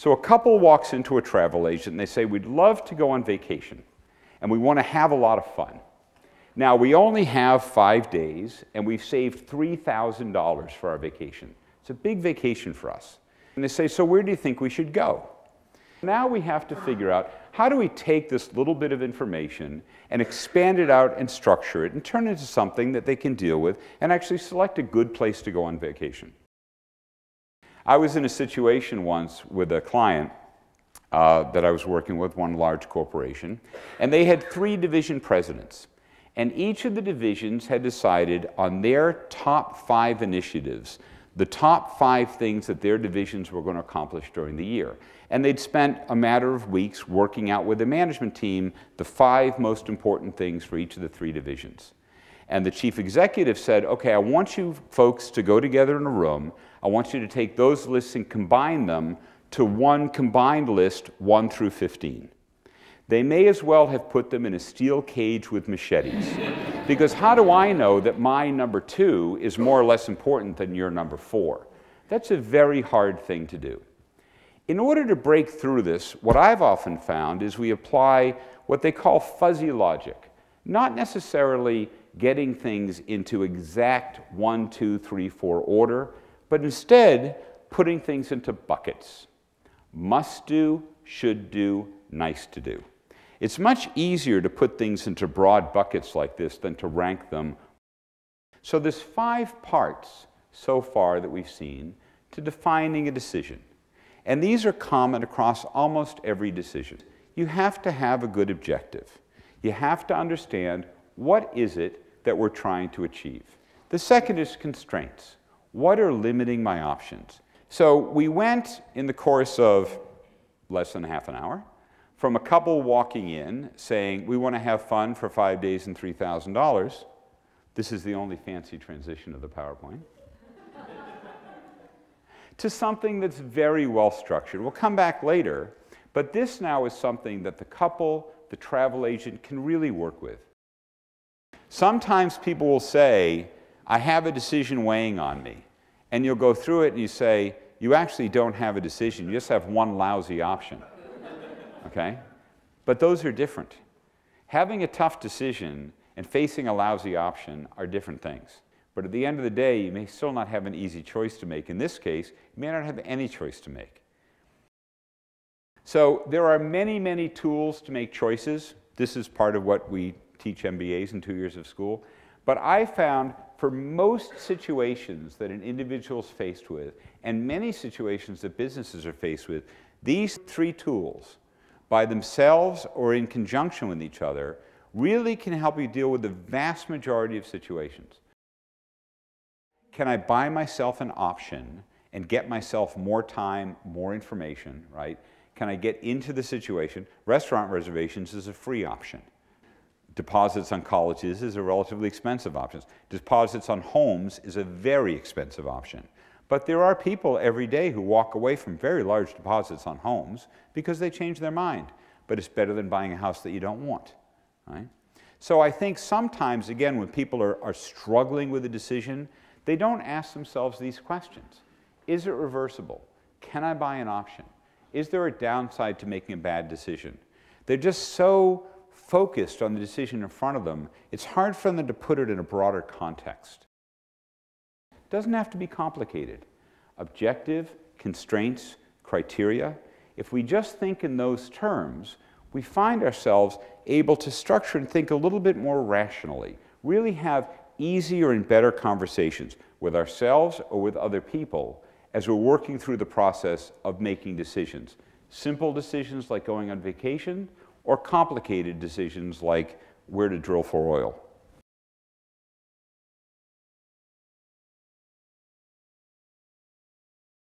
So a couple walks into a travel agent and they say, We'd love to go on vacation and we want to have a lot of fun. Now, we only have five days and we've saved $3,000 for our vacation. It's a big vacation for us. And they say, So where do you think we should go? Now we have to figure out how do we take this little bit of information and expand it out and structure it and turn it into something that they can deal with and actually select a good place to go on vacation. I was in a situation once with a client uh, that I was working with, one large corporation, and they had three division presidents. And each of the divisions had decided on their top five initiatives, the top five things that their divisions were going to accomplish during the year. And they'd spent a matter of weeks working out with the management team the five most important things for each of the three divisions. And the chief executive said, okay, I want you folks to go together in a room. I want you to take those lists and combine them to one combined list, 1 through 15. They may as well have put them in a steel cage with machetes. because how do I know that my number two is more or less important than your number four? That's a very hard thing to do. In order to break through this, what I've often found is we apply what they call fuzzy logic. Not necessarily getting things into exact one, two, three, four order, but instead putting things into buckets. Must do, should do, nice to do. It's much easier to put things into broad buckets like this than to rank them. So there's five parts so far that we've seen to defining a decision. And these are common across almost every decision. You have to have a good objective. You have to understand what is it that we're trying to achieve. The second is constraints. What are limiting my options? So we went in the course of less than half an hour from a couple walking in saying, we want to have fun for five days and $3,000. This is the only fancy transition of the PowerPoint to something that's very well structured. We'll come back later, but this now is something that the couple, the travel agent can really work with. Sometimes people will say, I have a decision weighing on me. And you'll go through it and you say, you actually don't have a decision, you just have one lousy option. Okay? But those are different. Having a tough decision and facing a lousy option are different things. But at the end of the day, you may still not have an easy choice to make. In this case, you may not have any choice to make. So there are many, many tools to make choices. This is part of what we teach MBAs in two years of school. But I found for most situations that an individual is faced with, and many situations that businesses are faced with, these three tools, by themselves or in conjunction with each other, really can help you deal with the vast majority of situations. Can I buy myself an option and get myself more time, more information, right? Can I get into the situation? Restaurant reservations is a free option. Deposits on colleges is a relatively expensive option. Deposits on homes is a very expensive option. But there are people every day who walk away from very large deposits on homes because they change their mind. But it's better than buying a house that you don't want, right? So I think sometimes, again, when people are, are struggling with a decision, they don't ask themselves these questions. Is it reversible? Can I buy an option? Is there a downside to making a bad decision? They're just so focused on the decision in front of them, it's hard for them to put it in a broader context. It doesn't have to be complicated. Objective, constraints, criteria. If we just think in those terms, we find ourselves able to structure and think a little bit more rationally, really have easier and better conversations with ourselves or with other people as we're working through the process of making decisions. Simple decisions like going on vacation or complicated decisions like where to drill for oil.